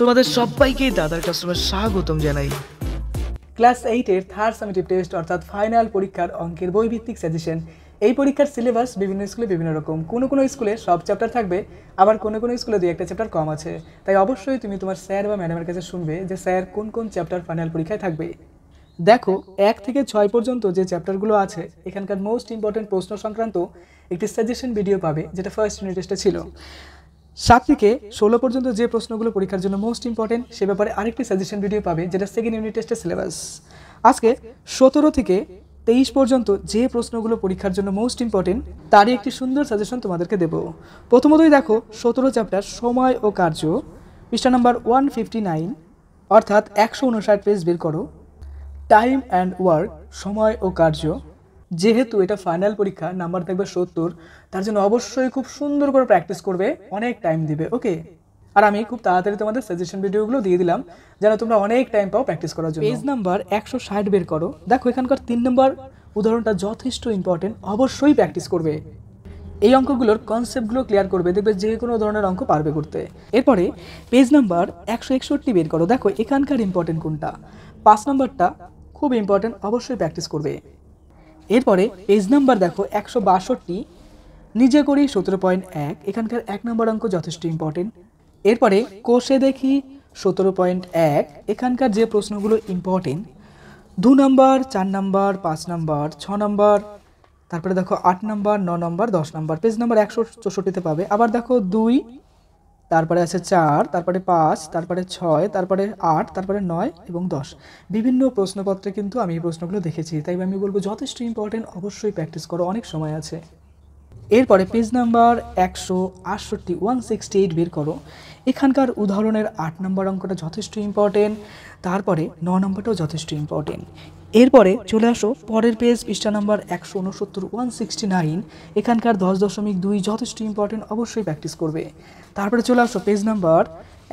তোমাদের সবাইকে দাদার কাস্টমার স্বাগতম জানাই। ক্লাস এইটের থার্ড সামিটিভ টেস্ট অর্থাৎ ফাইনাল পরীক্ষার অঙ্কের বই ভিত্তিক সাজেশন এই পরীক্ষার সিলেবাস বিভিন্ন স্কুলে বিভিন্ন রকম। কোনো কোনো স্কুলে সব চ্যাপ্টার থাকবে, আবার কোনো কোনো স্কুলে দুই একটা চ্যাপ্টার কম আছে। তাই অবশ্যই তুমি তোমার স্যার বা ম্যাডামের কাছে শুনবে যে স্যার কোন কোন চ্যাপ্টার ফাইনাল পরীক্ষায় থাকবে। দেখো, এক থেকে ছয় পর্যন্ত যে চ্যাপ্টারগুলো আছে, এখানকার মোস্ট ইম্পর্টেন্ট প্রশ্ন সংক্রান্ত একটি সাজেশন ভিডিও পাবে, যেটা ফার্স্ট ইউনিট টেস্টে ছিল। সাত থেকে ষোলো পর্যন্ত যে প্রশ্নগুলো পরীক্ষার জন্য মোস্ট ইম্পর্টেন্ট সে ব্যাপারে আরেকটি সাজেশন ভিডিও পাবে, যেটা সেকেন্ড ইউনিট টেস্টের সিলেবাস আজকে সতেরো থেকে তেইশ পর্যন্ত যে প্রশ্নগুলো পরীক্ষার জন্য মোস্ট ইম্পর্টেন্ট তারই একটি সুন্দর সাজেশন তোমাদেরকে দেব। প্রথমতই দেখো সতেরো চ্যাপ্টার সময় ও কার্য, পৃষ্ঠা নাম্বার ওয়ান ফিফটি নাইন অর্থাৎ একশো উনষাট পেজ বের করো। টাইম অ্যান্ড ওয়ার্ক সময় ও কার্য যেহেতু এটা ফাইনাল পরীক্ষা নাম্বার থাকবে সত্তর, তার জন্য অবশ্যই খুব সুন্দর করে প্র্যাকটিস করবে, অনেক টাইম দিবে ওকে আর আমি খুব তাড়াতাড়ি তোমাদের সাজেশন ভিডিওগুলো দিয়ে দিলাম, যেন তোমরা অনেক টাইম পাও প্র্যাকটিস করার জন্য। পেজ নাম্বার একশো ষাট বের করো। দেখো, এখানকার তিন নম্বর উদাহরণটা যথেষ্ট ইম্পর্টেন্ট অবশ্যই প্র্যাকটিস করবে। এই অঙ্কগুলোর কনসেপ্টগুলো ক্লিয়ার করবে, দেখবে যে কোনো ধরনের অঙ্ক পারবে করতে। এরপরে পেজ নাম্বার একশো একষট্টি বের করো। দেখো, এখানকার ইম্পর্টেন্ট কোনটা? পাঁচ নম্বরটা খুব ইম্পর্টেন্ট অবশ্যই প্র্যাকটিস করবে। এরপরে পেজ নাম্বার দেখো একশো বাষট্টি। নিজে করি সতেরো পয়েন্ট এক, এখানকার এক নম্বর অঙ্ক যথেষ্ট ইম্পর্টেন্ট এরপরে কোষে দেখি সতেরো পয়েন্ট এক, এখানকার যে প্রশ্নগুলো ইম্পর্টেন্ট দু নম্বর, চার নম্বর, পাঁচ নম্বর, ছ নম্বর, তারপরে দেখো আট নম্বর, ন নম্বর, দশ নম্বর পেজ নাম্বার একশো চৌষট্টিতে পাবে। আবার দেখো দুই তারপরে আছে চার, তারপরে পাঁচ, তারপরে ছয়, তারপরে আট, তারপরে নয় এবং দশ। বিভিন্ন প্রশ্নপত্রে কিন্তু আমি এই প্রশ্নগুলো দেখেছি, তাই আমি বলব যথেষ্ট ইম্পর্টেন্ট অবশ্যই প্র্যাকটিস করো, অনেক সময় আছে। এরপরে পেজ নাম্বার একশো আটষট্টি ওয়ান সিক্সটি এইট বের করো। এখানকার উদাহরণের আট নম্বর অঙ্কটা যথেষ্ট ইম্পর্টেন্ট তারপরে ন নম্বরটাও যথেষ্ট ইম্পর্টেন্ট এরপরে চলে আসো পরের পেজ পৃষ্ঠা নাম্বার একশো উনসত্তর ওয়ান সিক্সটি নাইন এখানকার দশ দশমিক দুই যথেষ্ট ইম্পর্টেন্ট অবশ্যই প্র্যাকটিস করবে। তারপরে চলে আসো পেজ নাম্বার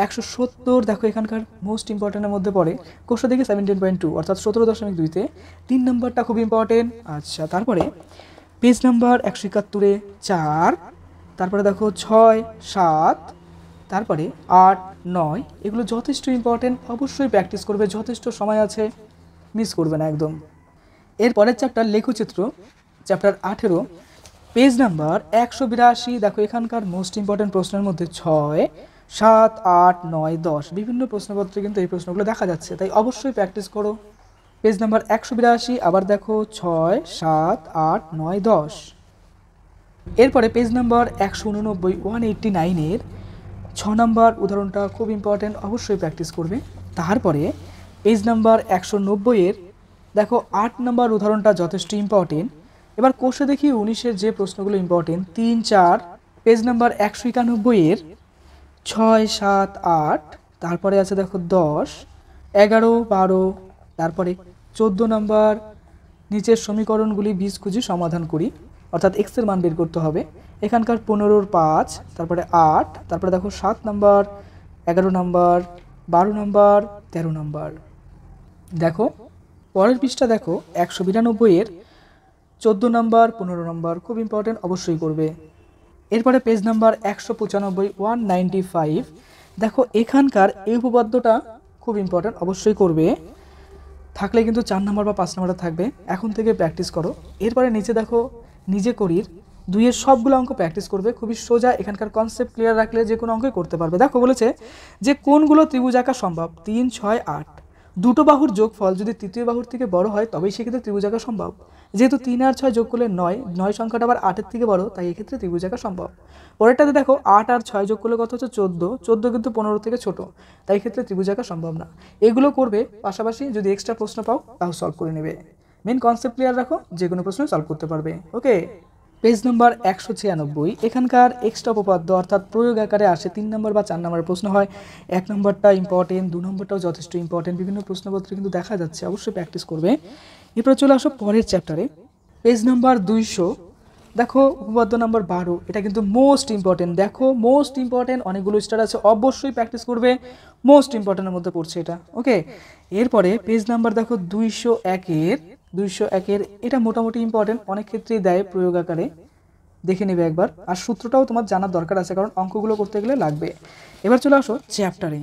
একশো সত্তর। দেখো এখানকার মোস্ট ইম্পর্টেন্টের মধ্যে পড়ে কোষা থেকে সেভেন্টিন পয়েন্ট টু অর্থাৎ সতেরো দশমিক দুইতে তিন নম্বরটা খুব ইম্পর্টেন্ট আচ্ছা তারপরে পেজ নাম্বার একশো একাত্তরে, চার। তারপরে দেখো ছয়, সাত। তারপরে আট, নয়। এগুলো যথেষ্ট ইম্পর্টেন্ট অবশ্যই প্র্যাকটিস করবে, যথেষ্ট সময় আছে। মিস করবে না একদম। এর পরের চ্যাপ্টার লেখচিত্র চ্যাপ্টার আঠেরো পেজ নাম্বার একশো বিরাশি। দেখো, এখানকার মোস্ট ইম্পর্টেন্ট প্রশ্নের মধ্যে ছয়, সাত, আট, নয়, দশ। বিভিন্ন প্রশ্নপত্রে কিন্তু এই প্রশ্নগুলো দেখা যাচ্ছে, তাই অবশ্যই প্র্যাকটিস করো। পেজ নাম্বার একশো বিরাশি, আবার দেখো, ছয়, সাত, আট, নয়, দশ। এরপরে পেজ নাম্বার একশো উননব্বই ওয়ান এইট্টি নাইনের ছ নম্বর উদাহরণটা খুব ইম্পর্টেন্ট অবশ্যই প্র্যাকটিস করবে। তারপরে পেজ নাম্বার একশো নব্বইয়ের দেখো, আট নম্বর উদাহরণটা যথেষ্ট ইম্পর্টেন্ট এবার কোষে দেখি উনিশের যে প্রশ্নগুলো ইম্পর্টেন্ট তিন, চার, পেজ নাম্বার একশো একানব্বইয়ের ছয়, সাত, আট, তারপরে আছে দেখো দশ, এগারো, বারো, তারপরে চোদ্দ নম্বর, নিচের সমীকরণগুলি বীজ খুঁজে সমাধান করি। অর্থাৎ এক্সের মান বের করতে হবে। এখানকার পনেরোর পাঁচ, তারপরে আট, তারপরে দেখো সাত নাম্বার, এগারো নাম্বার, বারো নাম্বার, তেরো নাম্বার। দেখো, পরের পৃষ্ঠা দেখো, একশো বিরানব্বইয়ের চোদ্দ নম্বর, পনেরো নম্বর, খুব ইম্পর্টেন্ট অবশ্যই করবে। এরপরে পেজ নাম্বার একশো পঁচানব্বই ওয়ান নাইনটি ফাইভ দেখো, এখানকার এই উপপাদ্যটা খুব ইম্পর্টেন্ট অবশ্যই করবে। থাকলে কিন্তু চার নাম্বার বা পাঁচ নাম্বারটা থাকবে। এখন থেকে প্র্যাকটিস করো। এরপরে নিচে দেখো, নিজে করির, দুইয়ের সবগুলো অঙ্ক প্র্যাকটিস করবে। খুবই সোজা, এখানকার কনসেপ্ট ক্লিয়ার রাখলে যে কোনো অঙ্কই করতে পারবে। দেখো বলেছে যে কোনগুলো ত্রিভুজ আঁকা সম্ভব? তিন, ছয়, আট। দুটো বাহুর যোগফল যদি তৃতীয় বাহুর থেকে বড় হয়, তবেই সেক্ষেত্রে ত্রিভুজ আঁকা সম্ভব। যেহেতু তিন আর ছয় যোগ করলে নয় নয় সংখ্যাটা আবার আটের থেকে বড়, তাই এক্ষেত্রে ত্রিভুজ আঁকা সম্ভব। পরেরটাতে দেখো, আট আর ছয় যোগ করলে কত হচ্ছে চোদ্দ? চোদ্দ কিন্তু পনেরো থেকে ছোট, তাই এক্ষেত্রে ত্রিভুজ আঁকা সম্ভব না। এগুলো করবে, পাশাপাশি যদি এক্সট্রা প্রশ্ন পাও, তাও সলভ করে নেবে। মেন কনসেপ্ট ক্লিয়ার রাখো যে কোনো প্রশ্ন সলভ করতে পারবে ওকে পেজ নাম্বার একশো ছিয়ানব্বই। এখানকার এক্সট্রা উপপাদ্য অর্থাৎ প্রয়োগ আকারে আসে তিন নম্বর বা চার নম্বরের প্রশ্ন হয়। এক নম্বরটা ইম্পর্টেন্ট দু নম্বরটাও যথেষ্ট ইম্পর্টেন্ট বিভিন্ন প্রশ্নপত্রে কিন্তু দেখা যাচ্ছে, অবশ্যই প্র্যাকটিস করবে। এরপর চলে আসো পরের চ্যাপ্টারে পেজ নাম্বার দুইশো। দেখো উপপাদ্য নাম্বার বারো, এটা কিন্তু মোস্ট ইম্পর্টেন্ট দেখো মোস্ট ইম্পর্টেন্ট অনেকগুলো স্টার আছে, অবশ্যই প্র্যাকটিস করবে। মোস্ট ইম্পর্টেন্টের মধ্যে পড়ছে এটা ওকে এরপরে পেজ নাম্বার দেখো দুইশো একের। দুইশো একের, এটা মোটামুটি ইম্পর্টেন্ট অনেক ক্ষেত্রেই দেয় প্রয়োগ আকারে। দেখে নেবে একবার। আর সূত্রটাও তোমার জানার দরকার আছে, কারণ অঙ্কগুলো করতে গেলে লাগবে। এবার চলে আসো চ্যাপ্টারে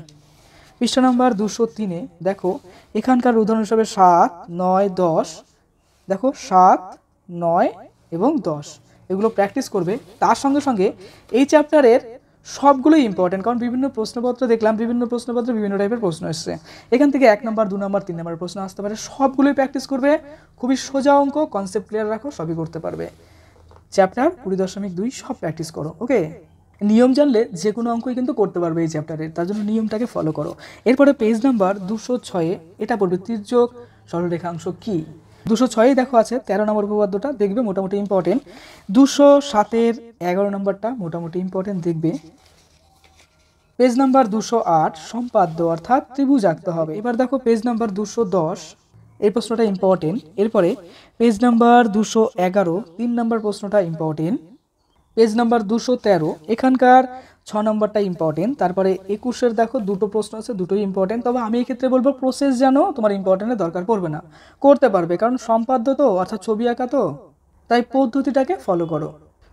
পৃষ্ঠা নাম্বার দুশো তিনে, দেখো, এখানকার উদাহরণ হিসাবে সাত, নয়, দশ। দেখো, সাত, নয় এবং দশ। এগুলো প্র্যাকটিস করবে। তার সঙ্গে সঙ্গে এই চ্যাপ্টারের সবগুলোই ইম্পর্টেন্ট কারণ বিভিন্ন প্রশ্নপত্র দেখলাম, বিভিন্ন প্রশ্নপত্রে বিভিন্ন টাইপের প্রশ্ন এসছে। এখান থেকে এক নম্বর দু নম্বর তিন নম্বর প্রশ্ন আসতে পারে। সবগুলোই প্র্যাকটিস করবে। খুবই সোজা অঙ্ক কনসেপ্ট ক্লিয়ার রাখো, সবই করতে পারবে। চ্যাপ্টার কুড়ি দশমিক দুই, সব প্র্যাকটিস করো ওকে নিয়ম জানলে যে কোনো অঙ্কই কিন্তু করতে পারবে এই চ্যাপ্টারের তার জন্য নিয়মটাকে ফলো করো। এরপরে পেজ নাম্বার দুশো ছয়ে এটা পড়বে তির্যক সরলরেখাংশ কি? দুশো ছয়ে দেখো আছে, তেরো নম্বর উপপাদ্যটা দেখবে মোটামুটি ইম্পর্টেন্ট দুশো সাতের এগারো নম্বরটা মোটামুটি ইম্পর্টেন্ট দেখবে। পেজ নাম্বার দুশো আট, সম্পাদ্য অর্থাৎ ত্রিভুজ আঁকতে হবে। এবার দেখো পেজ নাম্বার দুশো দশ, এই প্রশ্নটা ইম্পর্টেন্ট এরপরে পেজ নাম্বার দুশো এগারো, তিন নম্বর প্রশ্নটা ইম্পর্টেন্ট পেজ নাম্বার দুশো তেরো, এখানকার ছ নম্বরটা ইম্পর্টেন্ট তারপরে একুশের দেখো দুটো প্রশ্ন আছে, দুটোই ইম্পর্টেন্ট তবে আমি এই ক্ষেত্রে বলব প্রসেস জানো তোমার ইম্পর্টেন্টের দরকার পড়বে না। করতে পারবে, কারণ সম্পাদ্য তো, অর্থাৎ ছবি আঁকা তো, তাই পদ্ধতিটাকে ফলো করো।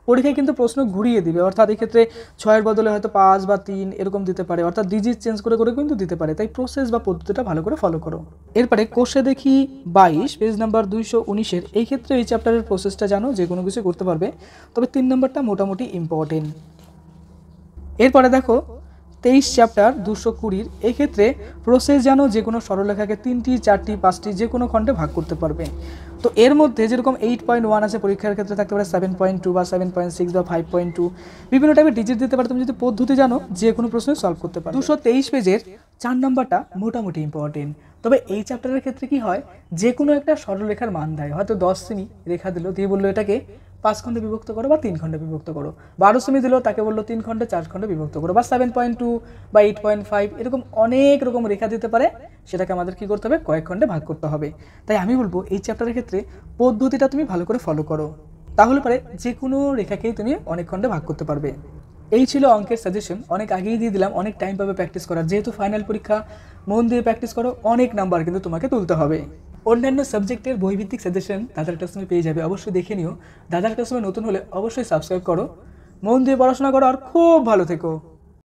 পরীক্ষায় কিন্তু প্রশ্ন ঘুরিয়ে দিবে, অর্থাৎ এক্ষেত্রে ছয়ের বদলে হয়তো পাঁচ বা তিন এরকম দিতে পারে, অর্থাৎ ডিজিট চেঞ্জ করে করে কিন্তু দিতে পারে, তাই প্রসেস বা পদ্ধতিটা ভালো করে ফলো করো। এরপরে কোষে দেখি বাইশ পেজ নাম্বার দুইশো উনিশের এই ক্ষেত্রে এই চ্যাপ্টারের প্রসেসটা জানো যে কোনো কিছু করতে পারবে, তবে তিন নম্বরটা মোটামুটি ইম্পর্টেন্ট এরপরে দেখো, তেইশ চ্যাপ্টার দুশো কুড়ির, এক্ষেত্রে প্রসেস যেন যে কোনো সরলরেখাকে তিনটি, চারটি, পাঁচটি যে কোনো খণ্ডে ভাগ করতে পারবে। তো এর মধ্যে যেরকম এইট পয়েন্ট ওয়ান আছে পরীক্ষার ক্ষেত্রে থাকতে পারে সেভেন পয়েন্ট টু বা সেভেন পয়েন্ট সিক্স বা ফাইভ পয়েন্ট টু বিভিন্ন টাইপের ডিজিট দিতে পারে। তুমি যদি পদ্ধতি জানো, যে কোনো প্রশ্নে সলভ করতে পারো দুশো তেইশ পেজের চার নম্বরটা মোটামুটি ইম্পর্টেন্ট তবে এই চ্যাপ্টারের ক্ষেত্রে কি হয়, যে কোনো একটা সরলরেখার মান দেয়। হয়তো দশ সেমি রেখা দিল, দিয়ে বলল এটাকে পাঁচ খণ্ডে বিভক্ত করো বা তিন খণ্ডে বিভক্ত করো। বারো সেমি দিল, তাকে বলল তিন খণ্ডে চার খণ্ডে বিভক্ত করো, বা সেভেন পয়েন্ট টু বা এইট পয়েন্ট ফাইভ এরকম অনেক রকম রেখা দিতে পারে। সেটাকে আমাদের কী করতে হবে? কয়েক খণ্ডে ভাগ করতে হবে। তাই আমি বলব, এই চ্যাপ্টারের ক্ষেত্রে পদ্ধতিটা তুমি ভালো করে ফলো করো। তাহলে পরে যে কোনো রেখাকেই তুমি অনেক খণ্ডে ভাগ করতে পারবে। এই ছিল অঙ্কের সাজেশন অনেক আগেই দিয়ে দিলাম, অনেক টাইম পাবে প্র্যাকটিস করার। যেহেতু ফাইনাল পরীক্ষা, মন দিয়ে প্র্যাকটিস করো, অনেক নাম্বার কিন্তু তোমাকে তুলতে হবে। অন্যান্য সাবজেক্টের বইভিত্তিক সাজেশন দাদার ক্লাসরুমে পেয়ে যাবে। অবশ্যই দেখে নিও। দাদার ক্লাসরুমে নতুন হলে অবশ্যই সাবস্ক্রাইব করো। মন দিয়ে পড়াশোনা করো আর খুব ভালো থেকো।